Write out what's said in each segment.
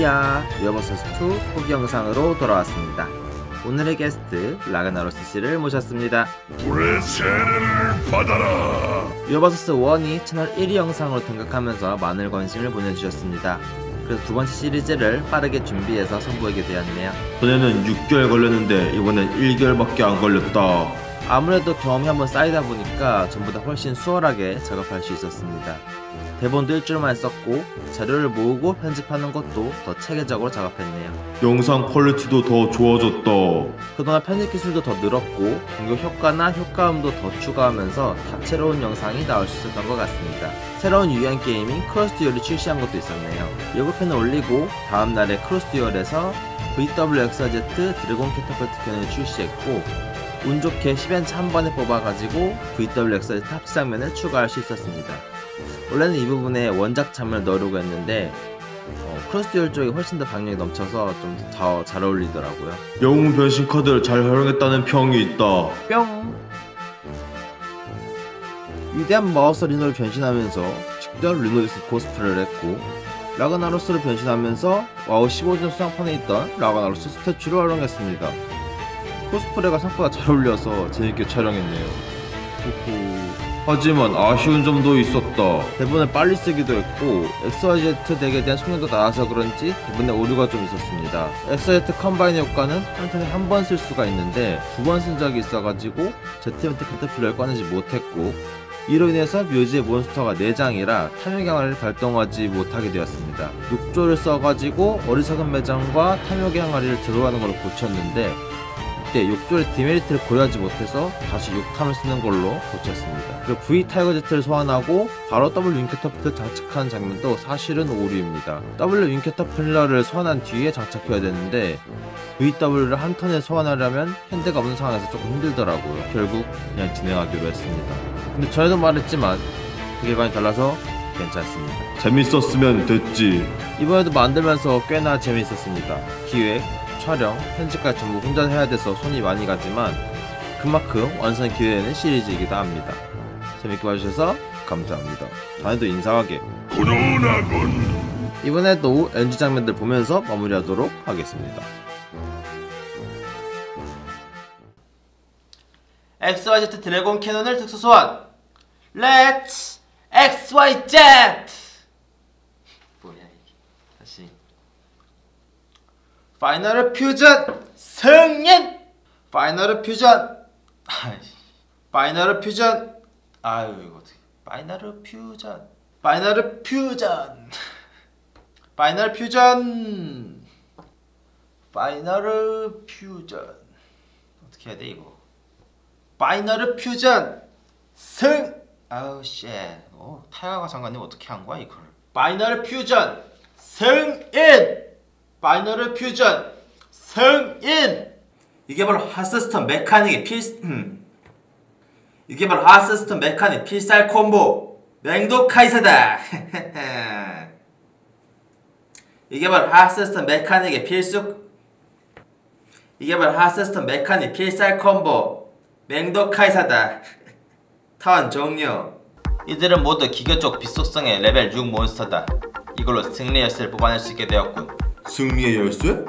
이야 유하버서스2 후기 영상으로 돌아왔습니다. 오늘의 게스트 라그나로스 씨를 모셨습니다. 불의 세례를 받아라. 유하버서스 1이 채널 1위 영상으로 등극하면서 많은 관심을 보내주셨습니다. 그래서 두 번째 시리즈를 빠르게 준비해서 선보이게 되었네요. 전에는 6개월 걸렸는데 이번엔 1개월밖에 안 걸렸다. 아무래도 경험이 한번 쌓이다 보니까 전보다 훨씬 수월하게 작업할 수 있었습니다. 대본도 일주일만 썼고 자료를 모으고 편집하는 것도 더 체계적으로 작업했네요. 영상 퀄리티도 더 좋아졌다. 그동안 편집 기술도 더 늘었고 공격 효과나 효과음도 더 추가하면서 다채로운 영상이 나올 수 있었던 것 같습니다. 새로운 유형 게임인 크로스 듀얼이 출시한 것도 있었네요. 예고편을 올리고 다음날에 크로스 듀얼에서 VWXYZ 드래곤 캐터펄트 캐논을 출시했고 운 좋게 10연차 한 번에 뽑아가지고 VWXYZ 합체 장면을 추가할 수 있었습니다. 원래는 이 부분에 원작 장면을 넣으려고 했는데 어, 크로스듀얼 쪽이 훨씬 더 박력이 넘쳐서 좀 더 잘 어울리더라고요. 영웅 변신 카드를 잘 활용했다는 평이 있다. 뿅! 위대한 마우스 리노를 변신하면서 직접 리노덱스 코스프레를 했고 라그나로스를 변신하면서 와우 15주년 소장판에 있던 라그나로스 statue를 활용했습니다. 코스프레가 생각보다 잘 어울려서 재밌게 촬영했네요. 하지만 아쉬운 점도 있었다. 대본을 빨리 쓰기도 했고 XYZ 덱에 대한 숙련도가 낮아서 그런지 대본에 오류가 좀 있었습니다. XYZ 컴바인 효과는 한 턴에 한 번 쓸 수가 있는데 두 번 쓴 적이 있어가지고 Z메탈 캐터필러를 꺼내지 못했고 이로 인해서 묘지의 몬스터가 4장이라 탐욕 항아리를 발동하지 못하게 되었습니다. 욕졸을 써가지고 어리석은 매장과 탐욕의 항아리를 들어가는 걸로 고쳤는데 이때 욕졸의 demerit를 고려하지 못해서 다시 욕탐을 쓰는 걸로 고쳤습니다. 그리고 V 타이거 제트를 소환하고 바로 W 윙 캐터펄트를 장착하는 장면도 사실은 오류입니다. W 윙 캐터펄트를 소환한 뒤에 장착해야 되는데 VW를 한 턴에 소환하려면 hand가 없는 상황에서 조금 힘들더라고요. 결국 그냥 진행하기로 했습니다. 근데 전에도 말했지만 세계관이 달라서 괜찮습니다. 재밌었으면 됐지. 이번에도 만들면서 꽤나 재미있었습니다. 기획, 촬영, 편집까지 전부 혼자 해야 돼서 손이 많이 가지만 그만큼 완성 기회에는 시리즈이기도 합니다. 재밌게 봐주셔서 감사합니다. 다음에도 인사하게. 이번에도 NG 장면들 보면서 마무리하도록 하겠습니다. XYZ 드래곤 캐논을 특수 소환! Let's XYZ! 뭐야 이게 다시 Final Fusion 승인! Final Fusion. Final Fusion 아유 이거 어떻게 Final Fusion Final Fusion. Final Fusion. Final Fusion. 어떻게 해야 돼 이거? Final Fusion 승! 아우 쉣 어, 타야가 장관님 어떻게 한 거야 이걸 파이널 퓨전 승인 파이널 퓨전 승인. 이게 바로 하스스턴 메카닉의 필 음. 이게 바로 하스스턴 메카닉 필살 콤보. 맹독 카이사다 이게 바로 하스스턴 메카닉의 필수 이게 바로 하스스턴 메카닉 필살 콤보. 맹독 카이사다 턴 종료. 이들은 모두 기계족 빛속성의 레벨 6 몬스터다. 이걸로 승리 열쇠를 뽑아낼 수 있게 되었군 승리의 열쇠?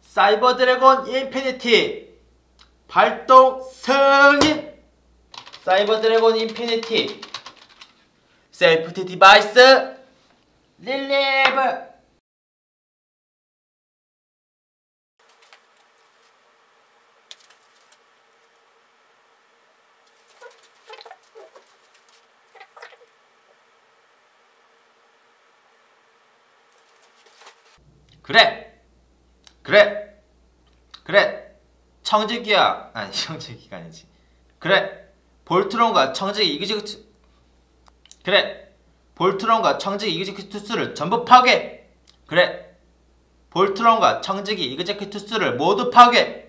사이버 드래곤 인피니티 발동 승인 사이버 드래곤 인피니티 셀프티 디바이스 릴리브 그래. 그래. 그래. 청지기야. 아니 청지기가 아니지. 그래. 볼트론과 청지기 이그지그트 그래. 볼트론과 청지기 이그제큐투스를 전부 파괴. 그래. 볼트론과 청지기 이그제큐투스를 모두 파괴